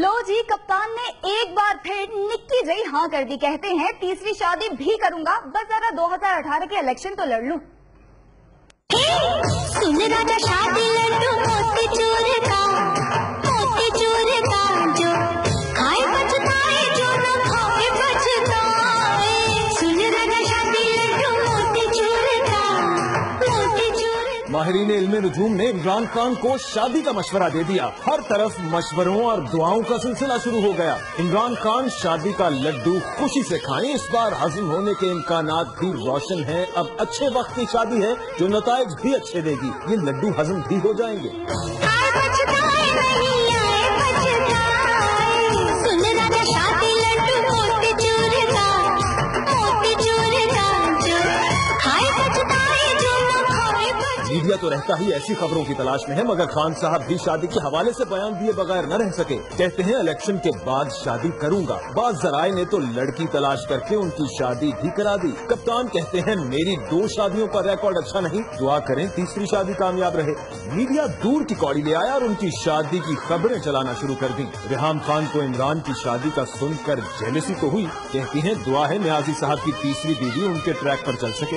لو جی کپتان نے ایک بار پھر نکی جئی ہاں کر دی۔ کہتے ہیں، تیسری شادی بھی کروں گا، بس ذرا دو ہزار اٹھارہ کے الیکشن تو لڑ لوں۔ ماہرین علم نجوم نے عمران خان کو شادی کا مشورہ دے دیا۔ ہر طرف مشوروں اور دعاؤں کا سلسلہ شروع ہو گیا۔ عمران خان شادی کا لڈو خوشی سے کھائیں۔ اس بار ہضم ہونے کے امکانات بھی روشن ہیں۔ اب اچھے وقت کی شادی ہے جو نتائج بھی اچھے دے گی۔ یہ لڈو ہضم بھی ہو جائیں گے۔ میڈیا تو رہتا ہی ایسی خبروں کی تلاش میں ہے، مگر خان صاحب بھی شادی کے حوالے سے بیان دیے بغیر نہ رہ سکے۔ کہتے ہیں، الیکشن کے بعد شادی کروں گا۔ بعض ذرائع نے تو لڑکی تلاش کر کے ان کی شادی بھی کرا دی۔ کپتان کہتے ہیں، میری دو شادیوں کا ریکارڈ اچھا نہیں۔ دعا کریں تیسری شادی کامیاب رہے۔ میڈیا دور کی کوڑی لے آیا اور ان کی شادی کی خبریں چلانا شروع کر دی ریحام خان کو عمران کی شادی کا سن کر جیلسی تو ہوئی۔ کہتی ہیں، دعا ہے نیازی صاحب کی تیسری بیوی ان کے ٹریک پر چل سکے۔